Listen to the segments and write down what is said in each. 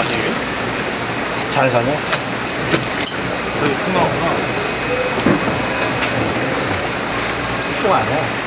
아니에요? 잘 사네. 되게 흉하구나. 흉 아니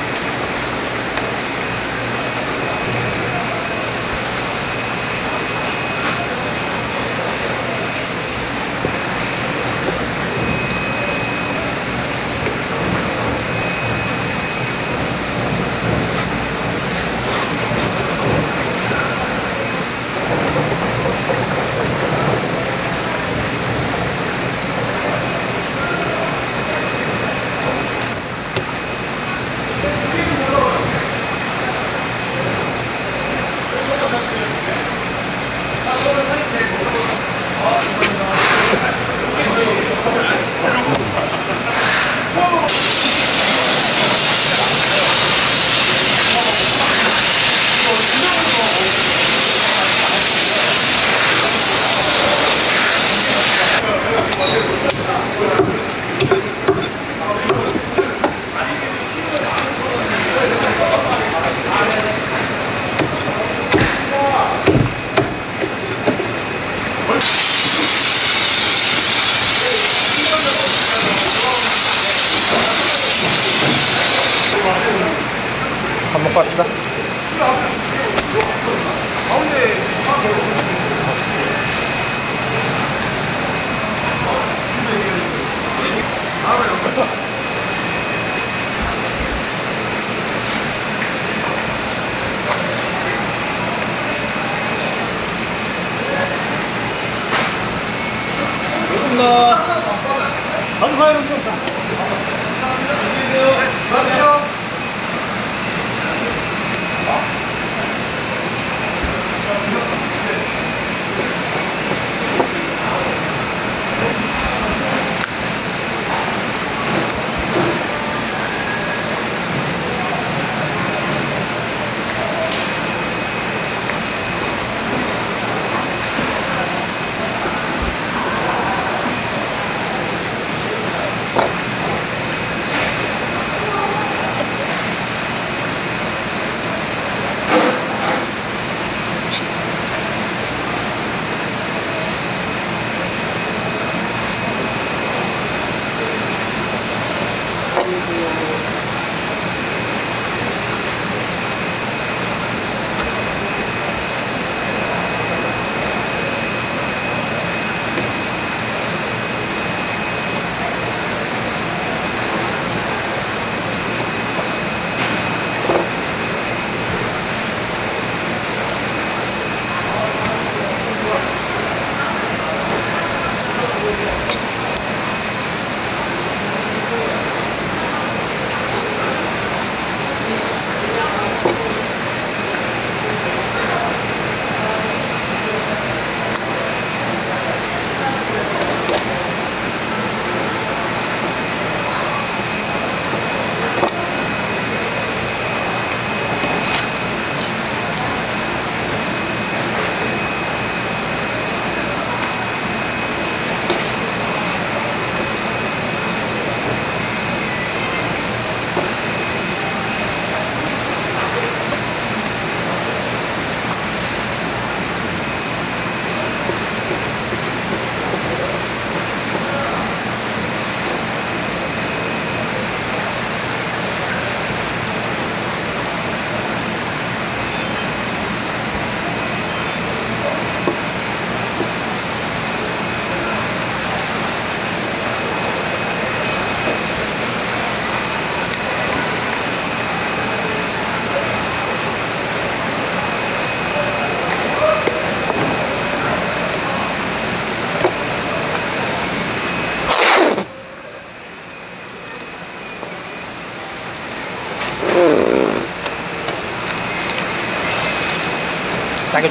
싸게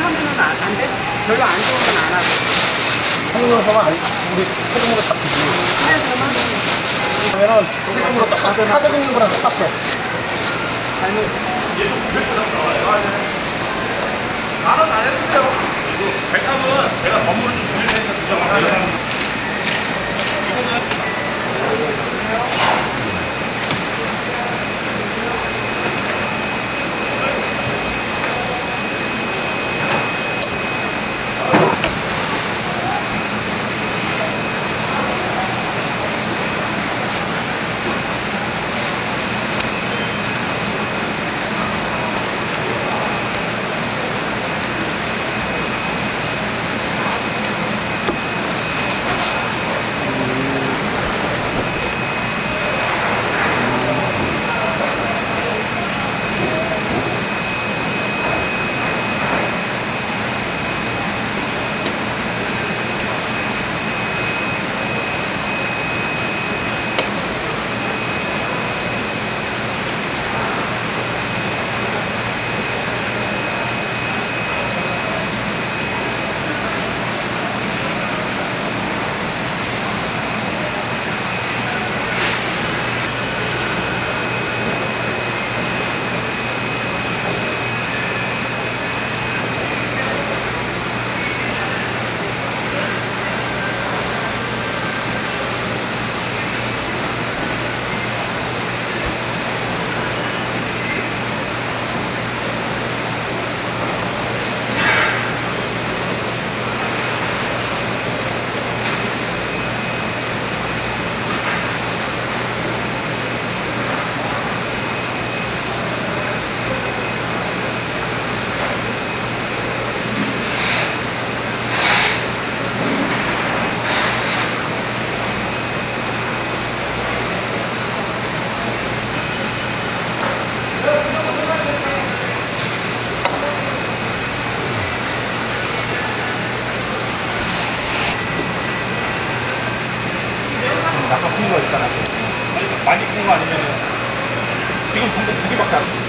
하면은 안, 안 돼? 별로 안 좋은 건 안 하고. 우리 소금으로 딱. 그래서만 그러면은 소금으로 딱 긁는 거랑 똑같아. 잘못. 나는 안 해주세요. 백합은 제가 건물을 좀 돌릴 테니까 드셔보세요. 지금 전부 두 개밖에 안 돼.